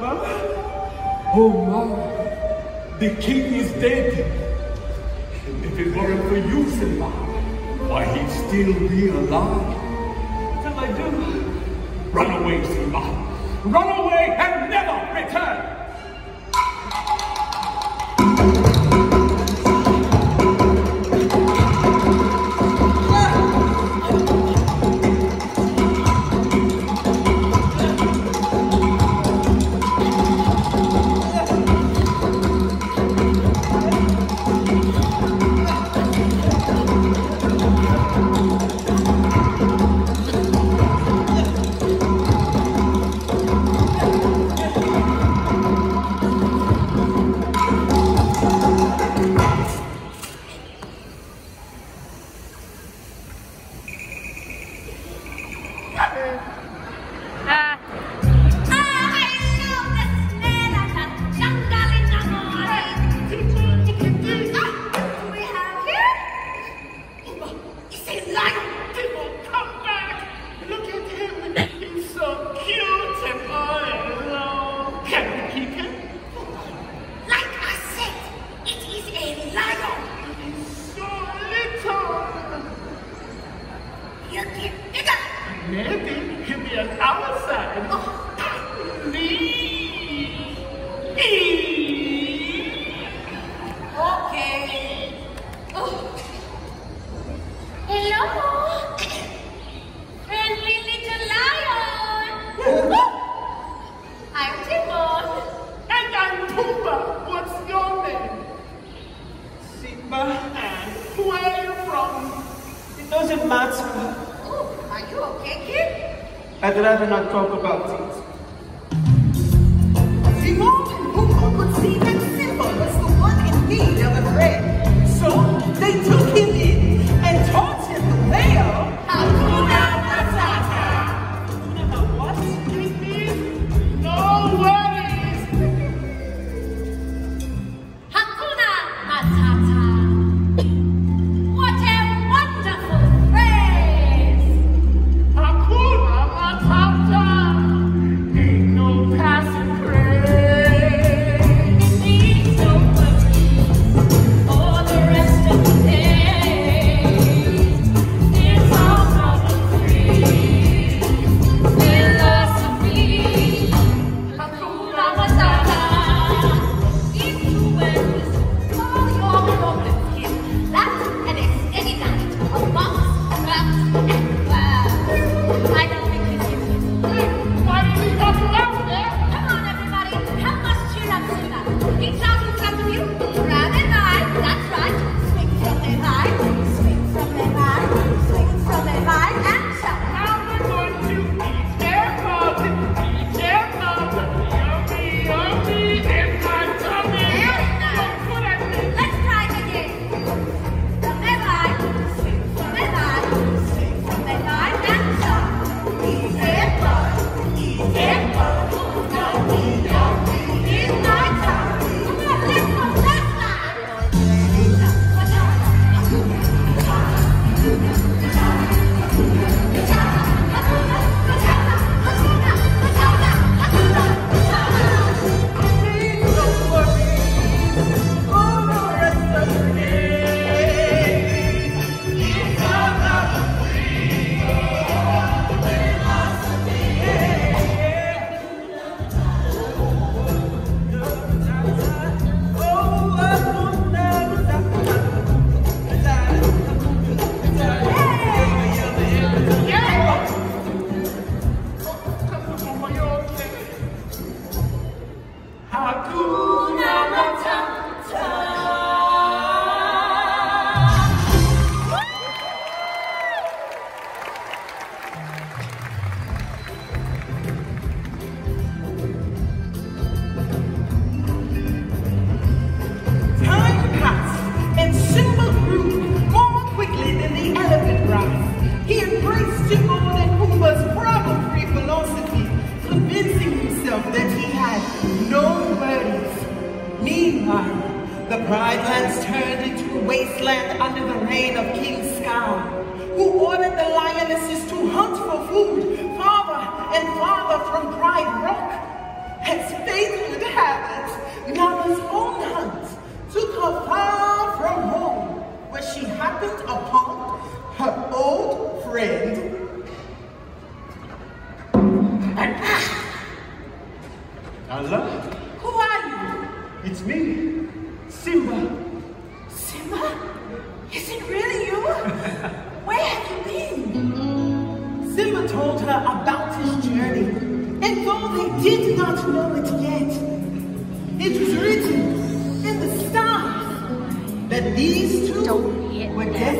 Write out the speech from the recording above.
Baba. Oh my, the king is dead. And if it weren't for you, Simba, why he'd still be alive. What shall I do? Run away, Simba. Run away and never return. Nancy give me an outside. Oh, me. Okay. Oh. Hello. Friendly little lion. I'm Timon. And I'm Pumbaa. What's your name? Simba and where are you from? It doesn't matter. I'd rather not talk about it. drylands turned into a wasteland under the reign of King Scar, who ordered the lionesses to hunt for food farther and farther from Pride Rock. As fate would have it, his own hunt took her far from home, where she happened upon her old friend, Allah. Who are you? It's me, Simba. Simba? Is it really you? Where have you been? Simba told her about his journey, and though they did not know it yet, it was written in the stars that these two Don't were destined.